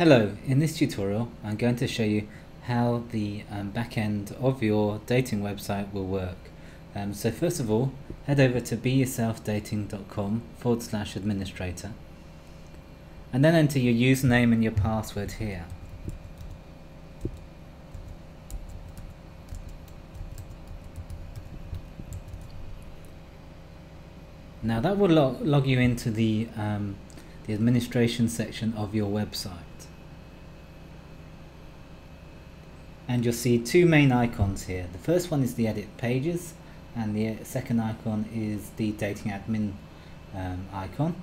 Hello, in this tutorial I'm going to show you how the um, back end of your dating website will work. Um, so first of all, head over to beyourselfdating.com forward slash administrator and then enter your username and your password here. Now that will log, log you into the, um, the administration section of your website. And you'll see two main icons here. The first one is the edit pages and the second icon is the dating admin um, icon.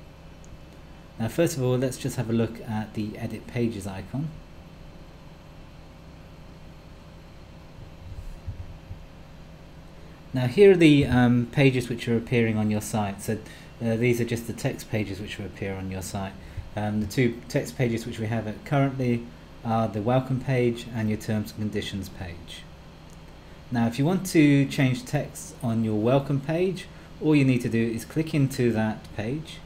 Now first of all let's just have a look at the edit pages icon. Now here are the um, pages which are appearing on your site. So uh, these are just the text pages which will appear on your site. Um, the two text pages which we have currently are the welcome page and your terms and conditions page. Now if you want to change text on your welcome page, all you need to do is click into that page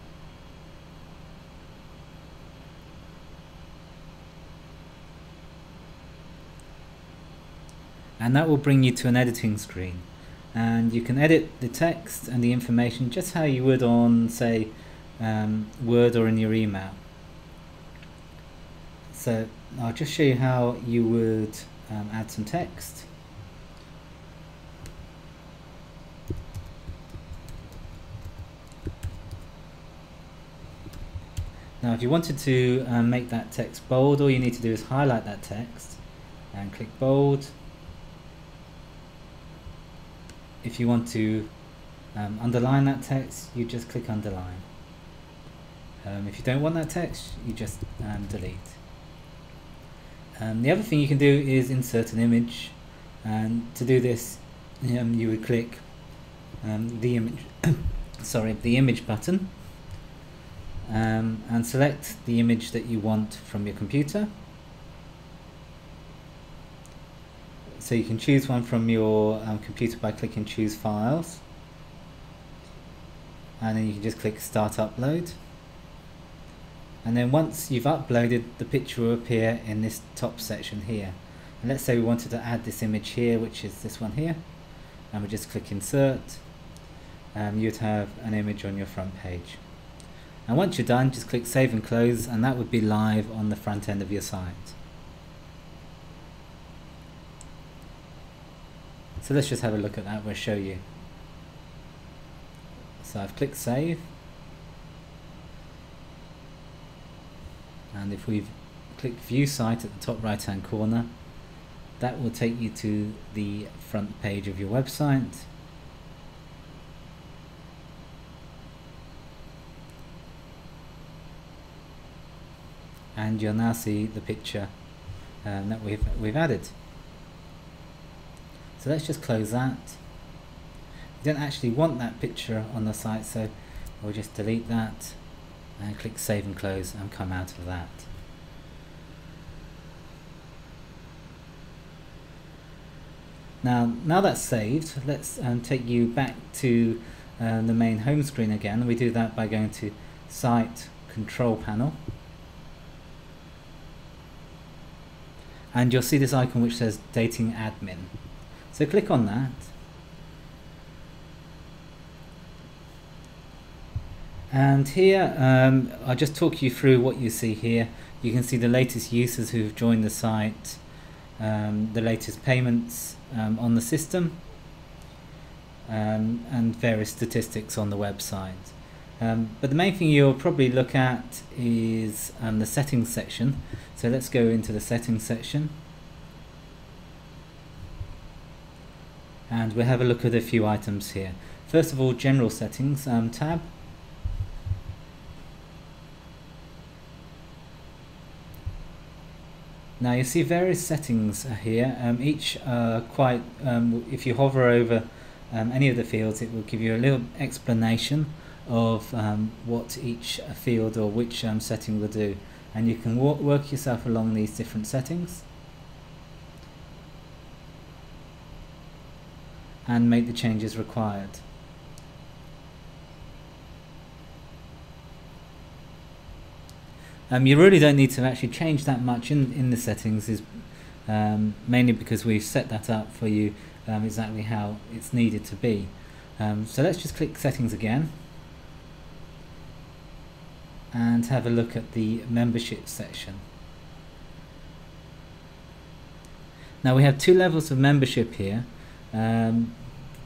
and that will bring you to an editing screen and you can edit the text and the information just how you would on say um, Word or in your email. So I'll just show you how you would um, add some text. Now if you wanted to um, make that text bold all you need to do is highlight that text and click bold if you want to um, underline that text, you just click underline. Um, if you don't want that text, you just um, delete. Um, the other thing you can do is insert an image, and to do this, um, you would click um, the image, sorry, the image button, and select the image that you want from your computer. So you can choose one from your um, computer by clicking choose files. And then you can just click start upload and then once you've uploaded the picture will appear in this top section here and let's say we wanted to add this image here which is this one here and we just click insert um, you'd have an image on your front page and once you're done just click save and close and that would be live on the front end of your site So let's just have a look at that, we'll show you. So I've clicked save. And if we've clicked view site at the top right hand corner, that will take you to the front page of your website. And you'll now see the picture um, that we've, we've added. So let's just close that. We don't actually want that picture on the site, so we'll just delete that and click save and close and come out of that. Now, now that's saved, let's um, take you back to um, the main home screen again. We do that by going to Site Control Panel. And you'll see this icon which says Dating Admin. So click on that. And here, um, I'll just talk you through what you see here. You can see the latest users who've joined the site, um, the latest payments um, on the system, um, and various statistics on the website. Um, but the main thing you'll probably look at is um, the settings section. So let's go into the settings section. and we'll have a look at a few items here. First of all, general settings tab. Now you see various settings here, um, each uh, quite, um, if you hover over um, any of the fields it will give you a little explanation of um, what each field or which um, setting will do and you can work yourself along these different settings. and make the changes required. Um, you really don't need to actually change that much in, in the settings is um, mainly because we've set that up for you um, exactly how it's needed to be. Um, so let's just click settings again and have a look at the membership section. Now we have two levels of membership here. Um,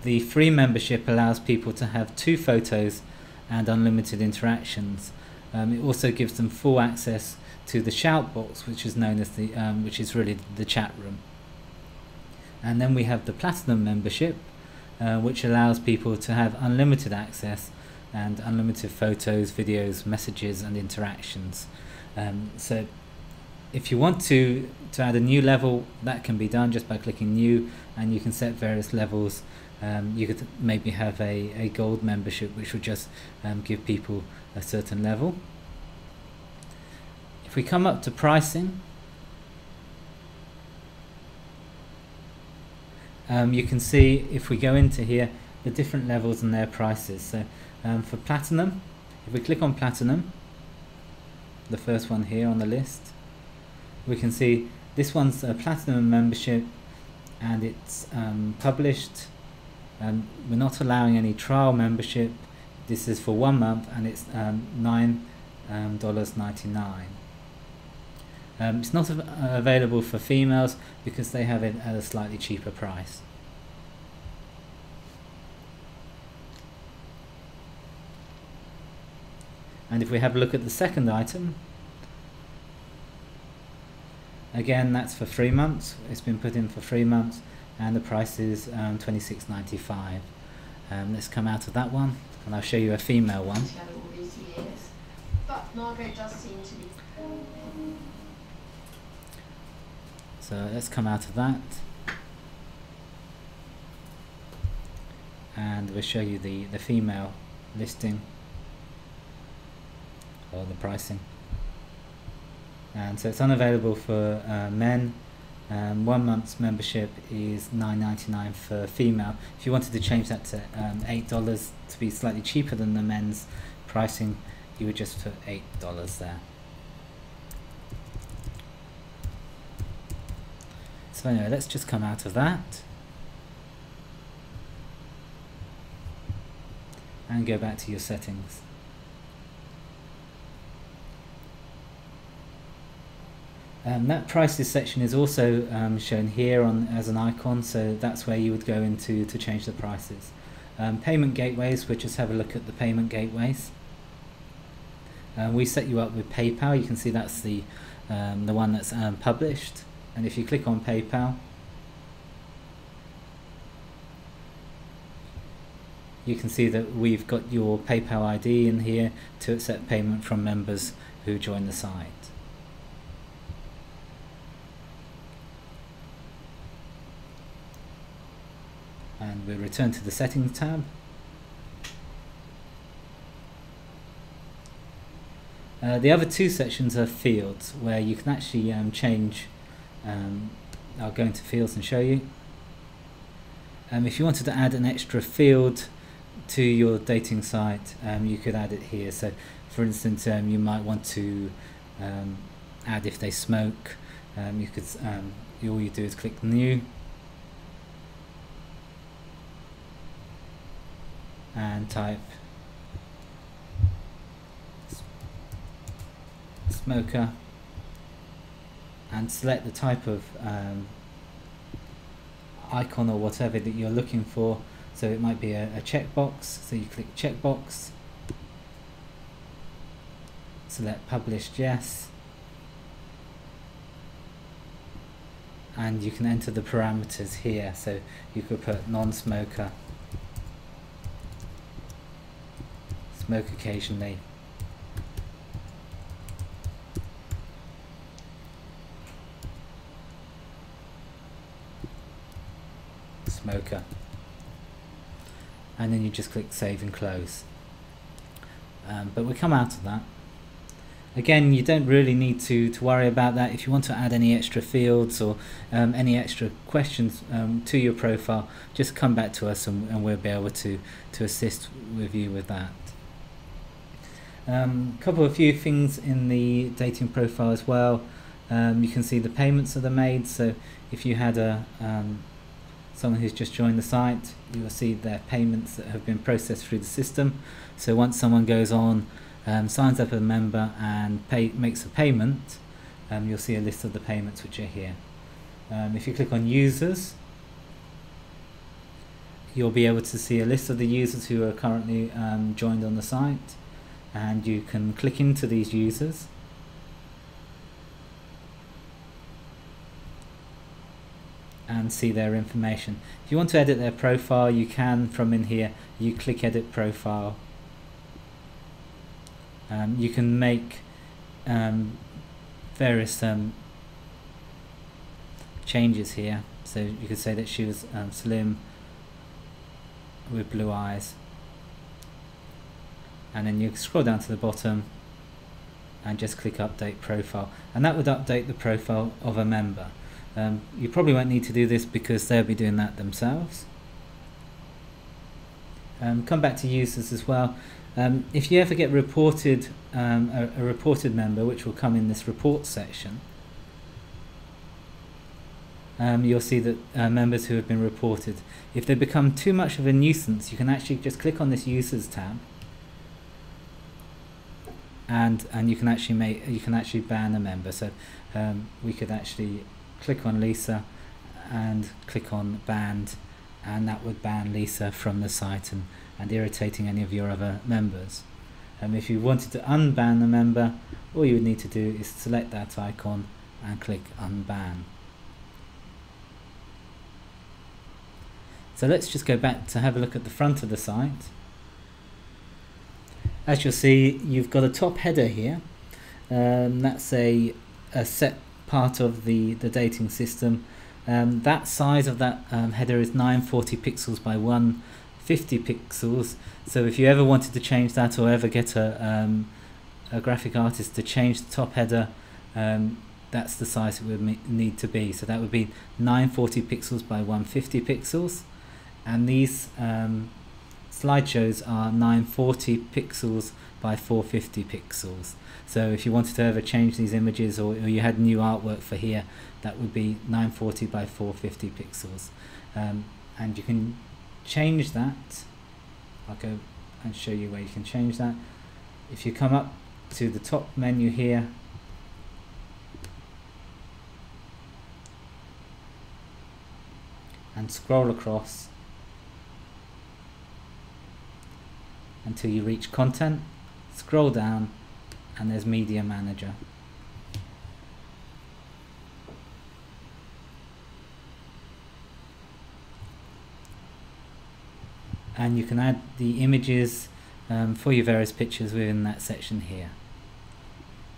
the free membership allows people to have two photos and unlimited interactions. Um, it also gives them full access to the shout box, which is known as the, um, which is really the chat room. And then we have the platinum membership, uh, which allows people to have unlimited access and unlimited photos, videos, messages, and interactions. Um, so if you want to to add a new level, that can be done just by clicking new, and you can set various levels. Um, you could maybe have a, a gold membership, which would just um, give people a certain level. If we come up to pricing, um, you can see if we go into here the different levels and their prices. So um, for platinum, if we click on platinum, the first one here on the list, we can see this one's a platinum membership and it's um, published. Um, we're not allowing any trial membership. This is for one month and it's um, nine um. Um, it's not av available for females because they have it at a slightly cheaper price. And if we have a look at the second item, again that's for three months. It's been put in for three months and the price is um, 26.95. Um, let's come out of that one and I'll show you a female one. So let's come out of that and we'll show you the, the female listing or the pricing. And so it's unavailable for uh, men. Um, one month's membership is nine ninety nine for female. If you wanted to change that to um, eight dollars to be slightly cheaper than the men's pricing, you would just put eight dollars there. So anyway, let's just come out of that. And go back to your settings. Um, that prices section is also um, shown here on as an icon, so that's where you would go into to change the prices. Um, payment gateways, we'll just have a look at the payment gateways. Uh, we set you up with PayPal, you can see that's the, um, the one that's um, published. And if you click on PayPal, you can see that we've got your PayPal ID in here to accept payment from members who join the site. And we'll return to the settings tab. Uh, the other two sections are fields where you can actually um, change um, I'll go into fields and show you. Um, if you wanted to add an extra field to your dating site um, you could add it here. So for instance um, you might want to um, add if they smoke you could all you do is click new and type smoker and select the type of um, icon or whatever that you're looking for. So it might be a, a checkbox. So you click checkbox select published yes and you can enter the parameters here. So you could put non-smoker smoke occasionally. Smoker. And then you just click save and close. Um, but we come out of that. Again, you don't really need to, to worry about that. If you want to add any extra fields or um, any extra questions um, to your profile, just come back to us and, and we'll be able to, to assist with you with that. A um, couple of few things in the dating profile as well. Um, you can see the payments that are made. So if you had a um, someone who's just joined the site, you will see their payments that have been processed through the system. So once someone goes on, um, signs up as a member and pay, makes a payment, um, you'll see a list of the payments which are here. Um, if you click on users, you'll be able to see a list of the users who are currently um, joined on the site and you can click into these users. And see their information. If you want to edit their profile you can from in here. You click edit profile. Um, you can make um, various um, changes here. So you could say that she was um, slim with blue eyes and then you scroll down to the bottom and just click update profile. And that would update the profile of a member. Um, you probably won't need to do this because they'll be doing that themselves. Um, come back to users as well. Um, if you ever get reported um, a, a reported member which will come in this report section um, you'll see that uh, members who have been reported, if they become too much of a nuisance, you can actually just click on this Users tab, and and you can actually make you can actually ban a member. So um, we could actually click on Lisa, and click on banned, and that would ban Lisa from the site and and irritating any of your other members. Um, if you wanted to unban a member, all you would need to do is select that icon and click unban. So let's just go back to have a look at the front of the site. As you'll see, you've got a top header here. Um, that's a, a set part of the, the dating system. Um, that size of that um, header is 940 pixels by 150 pixels. So if you ever wanted to change that or ever get a, um, a graphic artist to change the top header, um, that's the size it would need to be. So that would be 940 pixels by 150 pixels and these um, slideshows are 940 pixels by 450 pixels. So if you wanted to ever change these images or, or you had new artwork for here that would be 940 by 450 pixels. Um, and you can change that. I'll go and show you where you can change that. If you come up to the top menu here and scroll across until you reach content, scroll down and there's media manager. And you can add the images um, for your various pictures within that section here.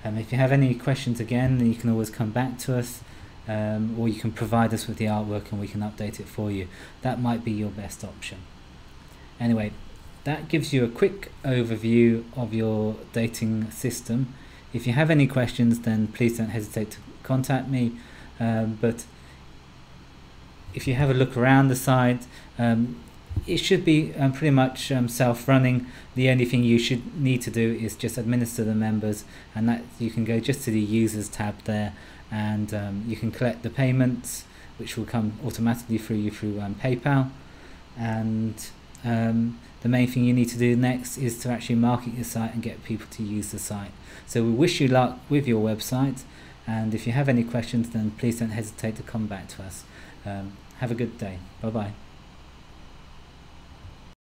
Um, if you have any questions again, you can always come back to us um, or you can provide us with the artwork and we can update it for you. That might be your best option. Anyway, that gives you a quick overview of your dating system. If you have any questions, then please don't hesitate to contact me. Um, but if you have a look around the site, um, it should be um, pretty much um, self-running. The only thing you should need to do is just administer the members, and that you can go just to the users tab there, and um, you can collect the payments, which will come automatically through you through um, PayPal, and um, the main thing you need to do next is to actually market your site and get people to use the site. So we wish you luck with your website and if you have any questions then please don't hesitate to come back to us. Um, have a good day. Bye bye.